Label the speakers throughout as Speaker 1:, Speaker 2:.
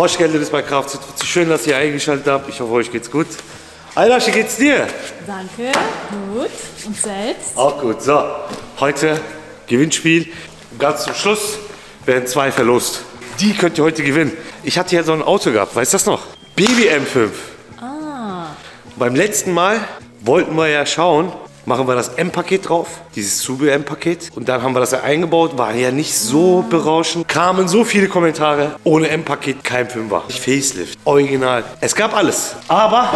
Speaker 1: Hoschgelde ist bei Kraft. Schön, dass ihr eingeschaltet habt. Ich hoffe, euch geht's gut. Aylasch, wie geht's dir?
Speaker 2: Danke, gut. Und selbst?
Speaker 1: Auch gut. So, heute Gewinnspiel. Ganz zum Schluss werden zwei verlost. Die könnt ihr heute gewinnen. Ich hatte ja so ein Auto gehabt, weißt du das noch? Baby M5.
Speaker 2: Ah,
Speaker 1: Beim letzten Mal wollten wir ja schauen, machen wir das M-Paket drauf, dieses Zubehör-M-Paket. Und dann haben wir das ja eingebaut, war ja nicht so berauschend. Kamen so viele Kommentare, ohne M-Paket kein Fünfer. Facelift, original. Es gab alles. Aber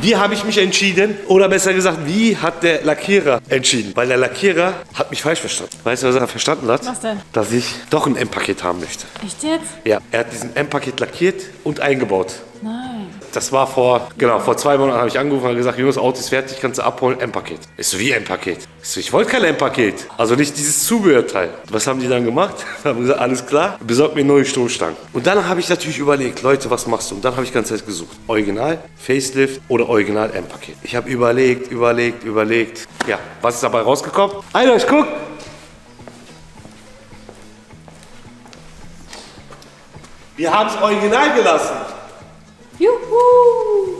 Speaker 1: wie habe ich mich entschieden? Oder besser gesagt, wie hat der Lackierer entschieden? Weil der Lackierer hat mich falsch verstanden. Weißt du, was er verstanden hat?
Speaker 2: Was denn?
Speaker 1: Dass ich doch ein M-Paket haben möchte.
Speaker 2: echt jetzt?
Speaker 1: Ja, er hat diesen M-Paket lackiert und eingebaut.
Speaker 2: Nein.
Speaker 1: Das war vor, genau, vor zwei Monaten habe ich angerufen und gesagt, Jungs, Auto ist fertig, kannst du abholen, M-Paket. Ich so, wie M-Paket? Ich so, ich wollte kein M-Paket. Also nicht dieses Zubehörteil. Was haben die dann gemacht? haben gesagt, alles klar, besorgt mir neue Stoßstangen. Und dann habe ich natürlich überlegt, Leute, was machst du? Und dann habe ich ganz Zeit gesucht. Original, Facelift oder Original M-Paket. Ich habe überlegt, überlegt, überlegt. Ja, was ist dabei rausgekommen? Alter, ich guck. Wir haben es original gelassen.
Speaker 2: Juhu!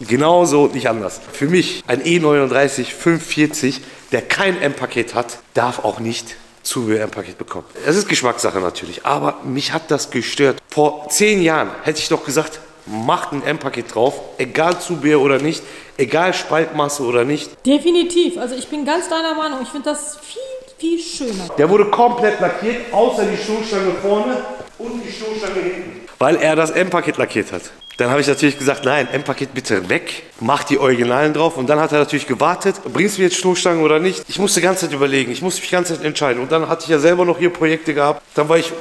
Speaker 1: Genauso und nicht anders. Für mich ein E E39 540, der kein M-Paket hat, darf auch nicht Zubehör-M-Paket bekommen. Es ist Geschmackssache natürlich, aber mich hat das gestört. Vor zehn Jahren hätte ich doch gesagt, macht ein M-Paket drauf, egal Zubehör oder nicht, egal Spaltmasse oder nicht.
Speaker 2: Definitiv. Also ich bin ganz deiner Meinung. Ich finde das viel, viel schöner.
Speaker 1: Der wurde komplett lackiert, außer die Stoßstange vorne und die Stoßstange hinten. Weil er das M-Paket lackiert hat. Dann habe ich natürlich gesagt, nein, M-Paket bitte weg, mach die Originalen drauf. Und dann hat er natürlich gewartet, bringst du mir jetzt Stoßstangen oder nicht? Ich musste die ganze Zeit überlegen, ich musste mich die ganze Zeit entscheiden. Und dann hatte ich ja selber noch hier Projekte gehabt. Dann war ich,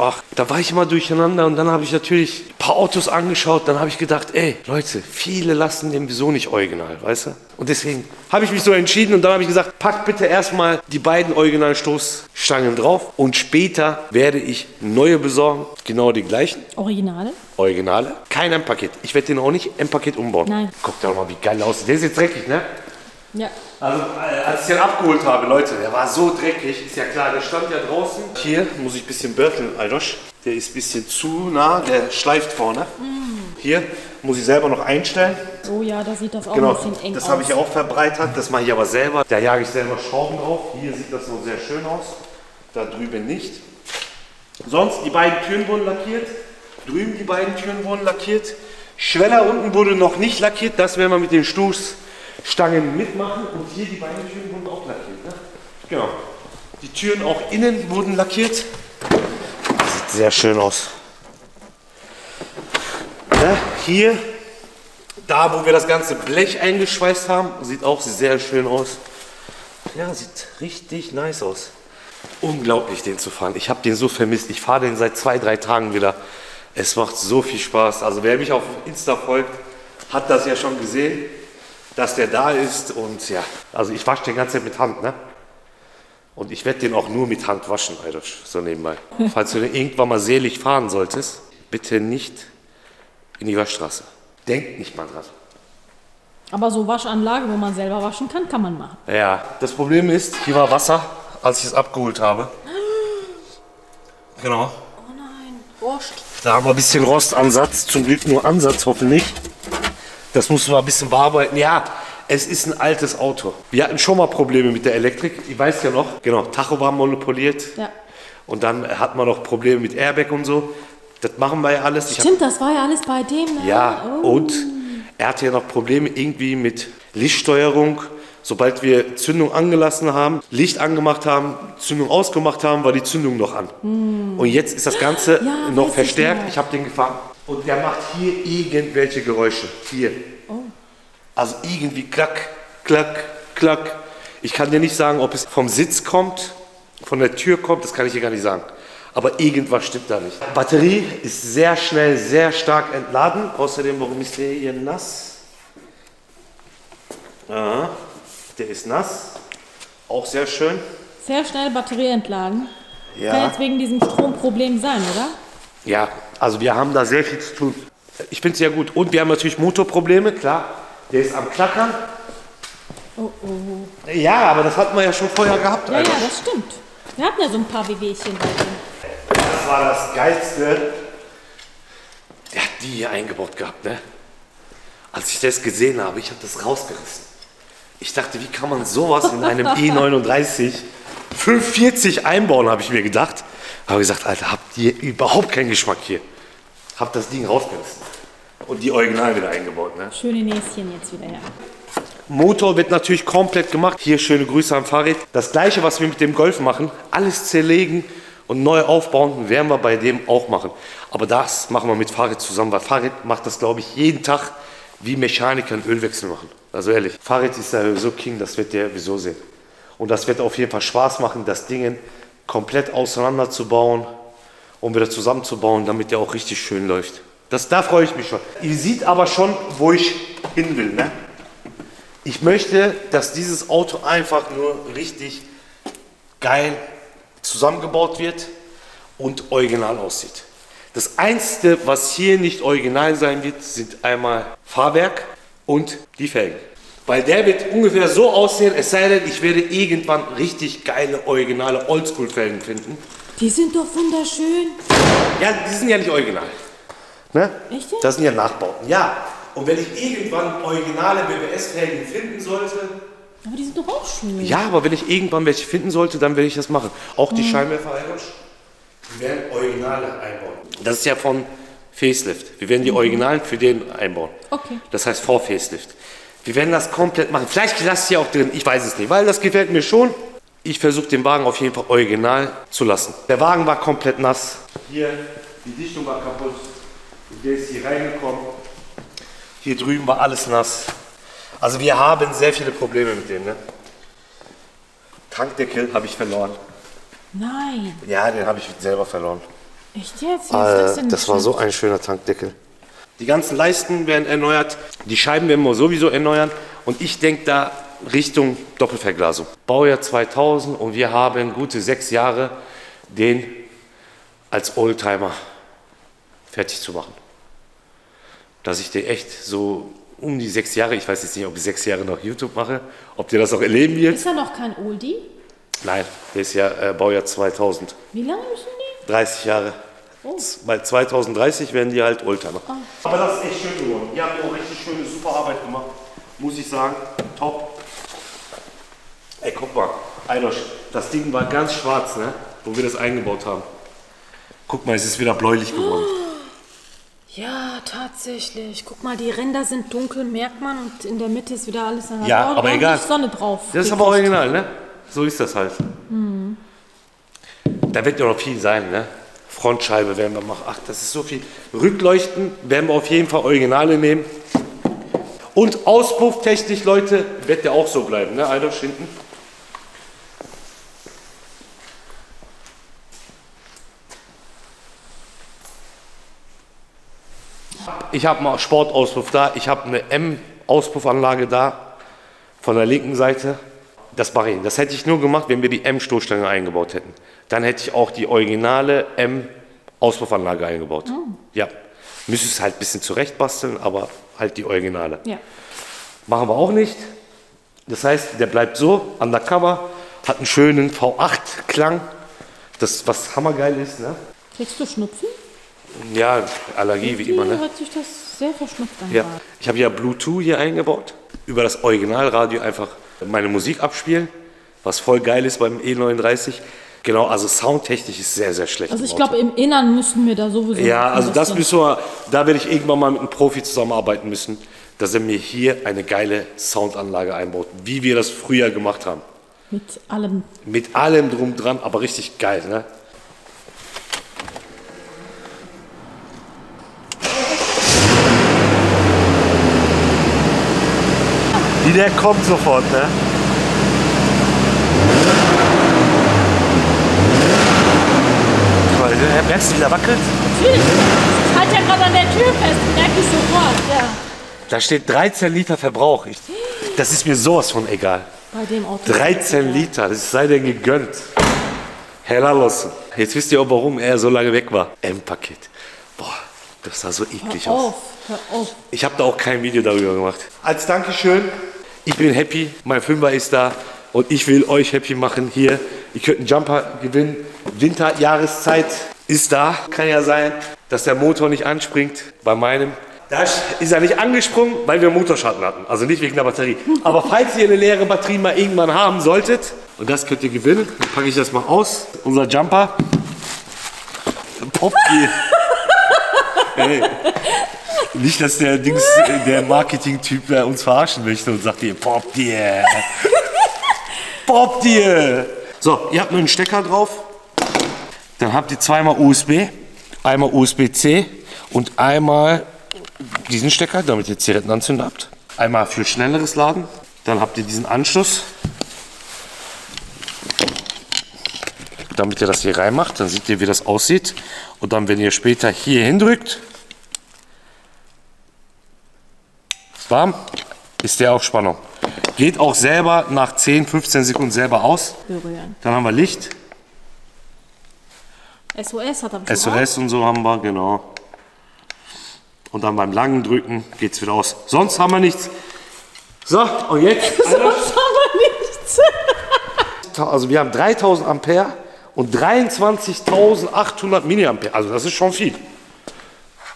Speaker 1: ach, da war ich immer durcheinander. Und dann habe ich natürlich ein paar Autos angeschaut. Dann habe ich gedacht, ey, Leute, viele lassen den wieso nicht original, weißt du? Und deswegen habe ich mich so entschieden und dann habe ich gesagt, packt bitte erstmal die beiden originalen Stoßstangen drauf und später werde ich neue besorgen, genau die gleichen,
Speaker 2: Originale?
Speaker 1: originale, kein M-Paket. Ich werde den auch nicht M-Paket umbauen.
Speaker 2: Nein.
Speaker 1: Guck doch mal, wie geil aussieht. Der ist jetzt dreckig, ne?
Speaker 2: Ja.
Speaker 1: Also, äh, als ich den abgeholt habe, Leute, der war so dreckig, ist ja klar, der stand ja draußen. Hier muss ich ein bisschen börteln, Aldosch. Der ist ein bisschen zu nah, der schleift vorne. Hier muss ich selber noch einstellen.
Speaker 2: Oh ja, da sieht das auch
Speaker 1: Genau,
Speaker 2: ein bisschen eng
Speaker 1: das
Speaker 2: aus.
Speaker 1: habe ich auch verbreitert. Das mache ich aber selber. Da jage ich selber Schrauben drauf. Hier sieht das noch sehr schön aus. Da drüben nicht. Sonst, die beiden Türen wurden lackiert. Drüben die beiden Türen wurden lackiert. Schweller unten wurde noch nicht lackiert. Das werden wir mit den Stoßstangen mitmachen. Und hier die beiden Türen wurden auch lackiert. Ne? Genau. Die Türen auch innen wurden lackiert. Sieht sehr schön aus. Ja, hier da, wo wir das ganze Blech eingeschweißt haben, sieht auch sehr schön aus. Ja, sieht richtig nice aus. Unglaublich, den zu fahren. Ich habe den so vermisst. Ich fahre den seit zwei, drei Tagen wieder. Es macht so viel Spaß. Also wer mich auf Insta folgt, hat das ja schon gesehen, dass der da ist. Und ja, also ich wasche den ganze Zeit mit Hand, ne? Und ich werde den auch nur mit Hand waschen, Alter, so nebenbei. Falls du den irgendwann mal selig fahren solltest, bitte nicht in die Waschstraße. Denk nicht mal dran.
Speaker 2: Aber so Waschanlage, wo man selber waschen kann, kann man machen.
Speaker 1: Ja, das Problem ist, hier war Wasser, als ich es abgeholt habe. Genau.
Speaker 2: Oh nein, Wurst.
Speaker 1: Da haben wir ein bisschen Rostansatz, zum Glück nur Ansatz hoffentlich. Das mussten wir ein bisschen bearbeiten. Ja, es ist ein altes Auto. Wir hatten schon mal Probleme mit der Elektrik. Ich weiß ja noch, genau, Tacho war monopoliert.
Speaker 2: Ja.
Speaker 1: Und dann hat man noch Probleme mit Airbag und so. Das machen wir ja alles. Ich hab-
Speaker 2: Stimmt, das war ja alles bei dem, ne?
Speaker 1: Ja,
Speaker 2: Oh.
Speaker 1: und er hatte ja noch Probleme irgendwie mit Lichtsteuerung. Sobald wir Zündung angelassen haben, Licht angemacht haben, Zündung ausgemacht haben, war die Zündung noch an. Und jetzt ist das Ganze
Speaker 2: Ja,
Speaker 1: noch
Speaker 2: ich
Speaker 1: verstärkt.
Speaker 2: noch.
Speaker 1: Ich habe den gefahren. Und der macht hier irgendwelche Geräusche. Hier. Also irgendwie klack, klack, klack. Ich kann dir nicht sagen, ob es vom Sitz kommt, von der Tür kommt, das kann ich dir gar nicht sagen. Aber irgendwas stimmt da nicht. Batterie ist sehr schnell, sehr stark entladen. Außerdem, warum ist der hier nass? Ja, der ist nass. Auch sehr schön.
Speaker 2: Sehr schnell Batterie entladen. Kann
Speaker 1: Ja.
Speaker 2: jetzt wegen diesem Stromproblem sein, oder?
Speaker 1: Ja, also wir haben da sehr viel zu tun. Ich finde es sehr gut. Und wir haben natürlich Motorprobleme, klar. Der ist am Klackern.
Speaker 2: Oh, oh.
Speaker 1: Ja, aber das hatten wir ja schon vorher gehabt.
Speaker 2: Ja, ja,
Speaker 1: Alter.
Speaker 2: das stimmt. Wir hatten ja so ein paar Wehwehchen bei dem.
Speaker 1: Das war das Geilste. Der hat die hier eingebaut gehabt, ne? Als ich das gesehen habe, ich habe das rausgerissen. Ich dachte, wie kann man sowas in einem E39 540 einbauen, habe ich mir gedacht. Habe gesagt, Alter, habt ihr überhaupt keinen Geschmack hier? Hab das Ding rausgerissen. Und die Original wieder eingebaut, ne?
Speaker 2: Schöne Näschen jetzt wieder her.
Speaker 1: Motor wird natürlich komplett gemacht. Hier schöne Grüße am Fahrrad. Das gleiche, was wir mit dem Golf machen, alles zerlegen und neu aufbauen, werden wir bei dem auch machen. Aber das machen wir mit Fahrrad zusammen, weil Fahrrad macht das, glaube ich, jeden Tag wie Mechaniker einen Ölwechsel machen. Also ehrlich, Fahrrad ist da so King, das wird der wieso sehen. Und das wird auf jeden Fall Spaß machen, das Ding komplett auseinanderzubauen und wieder zusammenzubauen, damit der auch richtig schön läuft. Das, da freue ich mich schon. Ihr seht aber schon, wo ich hin will. Ne? Ich möchte, dass dieses Auto einfach nur richtig geil zusammengebaut wird und original aussieht. Das Einzige, was hier nicht original sein wird, sind einmal Fahrwerk und die Felgen. Weil der wird ungefähr so aussehen, es sei denn, ich werde irgendwann richtig geile, originale Oldschool-Felgen finden.
Speaker 2: Die sind doch wunderschön.
Speaker 1: Ja, die sind ja nicht original. Ne?
Speaker 2: Echt?
Speaker 1: Das sind ja Nachbauten. Ja. Und wenn ich irgendwann originale BBS-Felgen finden sollte,
Speaker 2: Aber die sind doch auch schön.
Speaker 1: ja, aber wenn ich irgendwann welche finden sollte, dann werde ich das machen. Auch die Scheinwerfer, Erosch, die werden originale einbauen. Das ist ja von Facelift. Wir werden die Originalen für den einbauen.
Speaker 2: Okay.
Speaker 1: Das heißt vor Facelift. Wir werden das komplett machen. Vielleicht lasse ich sie auch drin, ich weiß es nicht, weil das gefällt mir schon. Ich versuche den Wagen auf jeden Fall original zu lassen. Der Wagen war komplett nass. Hier, die Dichtung war kaputt. Der ist hier reingekommen. Hier drüben war alles nass. Also wir haben sehr viele Probleme mit dem. Ne? Tankdeckel habe ich verloren.
Speaker 2: Nein.
Speaker 1: Ja, den habe ich selber verloren.
Speaker 2: Echt jetzt? Wie ist das denn
Speaker 1: Äh, das war so ein schöner Tankdeckel. Die ganzen Leisten werden erneuert, die Scheiben werden wir sowieso erneuern und ich denke da Richtung Doppelverglasung. Baujahr 2000 und wir haben gute sechs Jahre, den als Oldtimer fertig zu machen. Dass ich den echt so um die sechs Jahre, ich weiß jetzt nicht, ob ich sechs Jahre noch YouTube mache, ob der das auch erleben wird.
Speaker 2: Ist da noch kein Oldie?
Speaker 1: Nein, der ist ja äh, Baujahr 2000.
Speaker 2: Wie lange müssen die?
Speaker 1: 30 Jahre. Bei 2030 werden die halt Oldtimer. Aber das ist echt schön geworden. Ihr habt auch richtig schöne, super Arbeit gemacht. Muss ich sagen. Top. Ey, guck mal. Eidosch, das Ding war ganz schwarz, ne? Wo wir das eingebaut haben. Guck mal, es ist wieder bläulich geworden.
Speaker 2: Ja, tatsächlich. Guck mal, die Ränder sind dunkel, merkt man. Und in der Mitte ist wieder alles. dann hat
Speaker 1: Ja, aber egal.
Speaker 2: Sonne drauf.
Speaker 1: Das ist aber original, ne? So ist das halt. Da wird ja noch viel sein, ne? Frontscheibe werden wir machen. Ach, das ist so viel. Rückleuchten werden wir auf jeden Fall Originale nehmen. Und auspufftechnisch, Leute, wird der auch so bleiben, ne? Eidosch hinten. Ich habe mal Sportauspuff da. Ich habe eine M-Auspuffanlage da von der linken Seite. Das mache ich. Das hätte ich nur gemacht, wenn wir die M-Stoßstange eingebaut hätten. Dann hätte ich auch die originale M-Auspuffanlage eingebaut. Ja. Müsste es halt ein bisschen zurechtbasteln, aber halt die originale.
Speaker 2: Ja.
Speaker 1: Machen wir auch nicht. Das heißt, der bleibt so, undercover, hat einen schönen V8-Klang. Das, was hammergeil ist, ne?
Speaker 2: Kriegst du Schnupfen?
Speaker 1: Ja, Allergie wie immer, ne?
Speaker 2: hört sich das sehr verschnupft an.
Speaker 1: Ja, ich habe ja Bluetooth hier eingebaut. Über das Originalradio einfach meine Musik abspielen, was voll geil ist beim E39. Genau, also soundtechnisch ist sehr, sehr schlecht.
Speaker 2: Also ich glaube, im Innern müssen wir da sowieso.
Speaker 1: Ja, also das müssen wir, da werde ich irgendwann mal mit einem Profi zusammenarbeiten müssen, dass er mir hier eine geile Soundanlage einbaut, wie wir das früher gemacht haben.
Speaker 2: Mit allem.
Speaker 1: Mit allem drum dran, aber richtig geil, ne? Wie der kommt sofort, ne? Mal, Merkst du, wie der wackelt?
Speaker 2: Natürlich. Ich halte ja gerade an der Tür fest. Merke ich sofort. Ja.
Speaker 1: Da steht 13 Liter Verbrauch. Ich, das ist mir sowas von egal.
Speaker 2: Bei dem Auto.
Speaker 1: 13 Liter, das sei denn gegönnt. Herr Lalossen, jetzt wisst ihr auch, warum er so lange weg war. M-Paket. Boah, das sah so eklig
Speaker 2: Hör
Speaker 1: aus.
Speaker 2: auf. Hör auf.
Speaker 1: Ich habe da auch kein Video darüber gemacht. Als Dankeschön, ich bin happy, mein Fünfer ist da. Und ich will euch happy machen hier. Ihr könnt einen Jumper gewinnen. Winterjahreszeit ist da. Kann ja sein, dass der Motor nicht anspringt. Bei meinem da ist er nicht angesprungen, weil wir Motorschatten hatten. Also nicht wegen der Batterie. Aber falls ihr eine leere Batterie mal irgendwann haben solltet, und das könnt ihr gewinnen, dann packe ich das mal aus. Unser Jumper. Popki. hey. Nicht, dass der Dings, der Marketing-Typ uns verarschen möchte und sagt, ihr Pop dir. Pop dir. So, ihr habt nur einen Stecker drauf. Dann habt ihr zweimal USB, einmal USB-C und einmal diesen Stecker, damit ihr Zigarettenanzünder habt. Einmal für schnelleres Laden. Dann habt ihr diesen Anschluss, damit ihr das hier reinmacht. Dann seht ihr, wie das aussieht. Und dann, wenn ihr später hier hindrückt, ist warm, ist der auf Spannung. Geht auch selber nach 10, 15 Sekunden selber aus.
Speaker 2: Berühren.
Speaker 1: Dann haben wir Licht.
Speaker 2: SOS hat er
Speaker 1: SOS und so haben wir, genau. Und dann beim langen Drücken geht es wieder aus. Sonst haben wir nichts. So, und jetzt?
Speaker 2: Sonst haben wir nichts.
Speaker 1: Also wir haben 3000 Ampere und 23.800 Milliampere. Also das ist schon viel.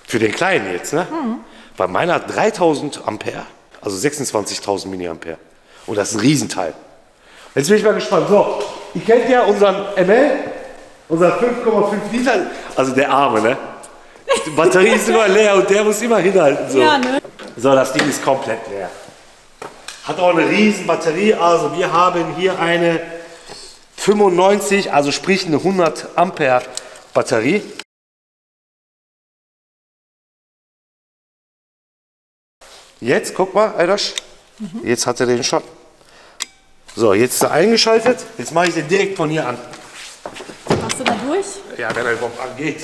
Speaker 1: Für den Kleinen jetzt, ne?
Speaker 2: Mhm.
Speaker 1: Bei meiner hat 3000 Ampere, also 26.000 Milliampere. Und das ist ein Riesenteil. Jetzt bin ich mal gespannt. So, ihr kennt ja unseren ML, unser 5,5 Liter, also der Arme, ne? Die Batterie ist immer leer und der muss immer hinhalten. So.
Speaker 2: Ja, ne?
Speaker 1: So, das Ding ist komplett leer. Hat auch eine riesen Batterie. Also wir haben hier eine 95, also sprich eine 100 Ampere Batterie. Jetzt, guck mal, Eidasch. Jetzt hat er den schon. So, jetzt ist er eingeschaltet. Jetzt mache ich den direkt von hier an.
Speaker 2: Machst du da durch?
Speaker 1: Ja, wenn er überhaupt angeht.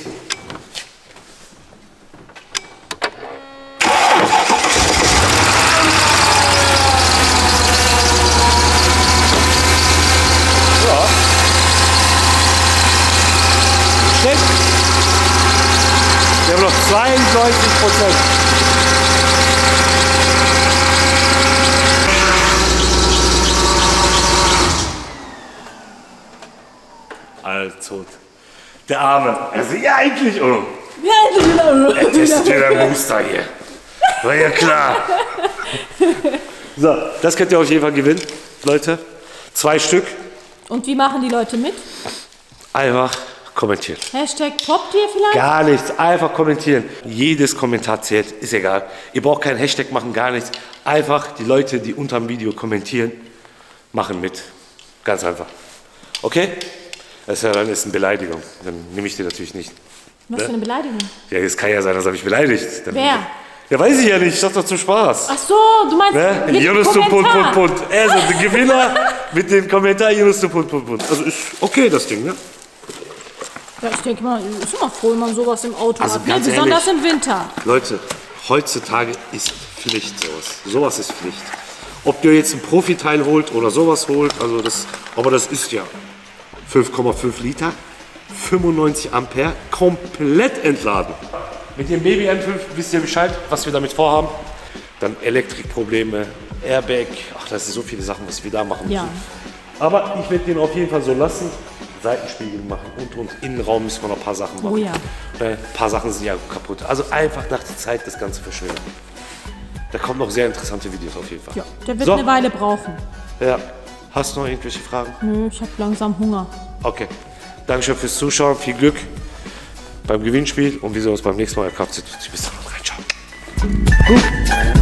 Speaker 1: Ja. Nicht schlecht. Wir haben noch 92 Prozent. Also, der Arme. Also, ja, eigentlich, oh.
Speaker 2: Ja,
Speaker 1: Das ist wieder ein Muster hier. War ja klar. So, das könnt ihr auf jeden Fall gewinnen, Leute. Zwei Stück.
Speaker 2: Und wie machen die Leute mit?
Speaker 1: Einfach kommentieren.
Speaker 2: Hashtag Poptier vielleicht?
Speaker 1: Gar nichts, einfach kommentieren. Jedes Kommentar zählt, ist egal. Ihr braucht keinen Hashtag machen, gar nichts. Einfach die Leute, die unter dem Video kommentieren, machen mit. Ganz einfach. Okay? Das ist ja dann ist eine Beleidigung. Dann nehme ich die natürlich nicht.
Speaker 2: Was für eine Beleidigung.
Speaker 1: Ja, es kann ja sein, dass er mich beleidigt. Dann,
Speaker 2: Wer?
Speaker 1: Ja, weiß ich ja nicht. Ich dachte doch zum Spaß.
Speaker 2: Ach so, du meinst
Speaker 1: Ne?
Speaker 2: mit
Speaker 1: Jonas du Pund, Pund,
Speaker 2: Kommentar.
Speaker 1: Pund. Also der Gewinner mit dem Kommentar Jonas du Pund, Pund, Pund. Also ist okay das Ding, ne?
Speaker 2: Ja, ich denke mal, ist immer froh, wenn man sowas im Auto
Speaker 1: Also
Speaker 2: hat. Ne? Besonders
Speaker 1: ehrlich.
Speaker 2: im Winter.
Speaker 1: Leute, heutzutage ist Pflicht sowas. Sowas ist Pflicht. Ob ihr jetzt ein Profiteil holt oder sowas holt, also das, aber das ist ja 5,5 Liter, 95 Ampere, komplett entladen. Mit dem Baby M5 wisst ihr Bescheid, was wir damit vorhaben. Dann Elektrikprobleme, Airbag, ach, das sind so viele Sachen, was wir da machen
Speaker 2: Ja.
Speaker 1: müssen. Aber ich werde den auf jeden Fall so lassen. Seitenspiegel machen und und Innenraum müssen wir noch ein paar Sachen machen.
Speaker 2: Oh ja.
Speaker 1: Äh, Ein paar Sachen sind ja kaputt. Also einfach nach der Zeit das Ganze verschönern. Da kommen noch sehr interessante Videos auf jeden Fall.
Speaker 2: Ja, der wird
Speaker 1: So.
Speaker 2: eine Weile brauchen.
Speaker 1: Ja. Hast du noch irgendwelche Fragen?
Speaker 2: Nö, ich habe langsam Hunger.
Speaker 1: Okay. Dankeschön fürs Zuschauen. Viel Glück beim Gewinnspiel und wir sehen uns beim nächsten Mal. Bis dann. Rein, ciao.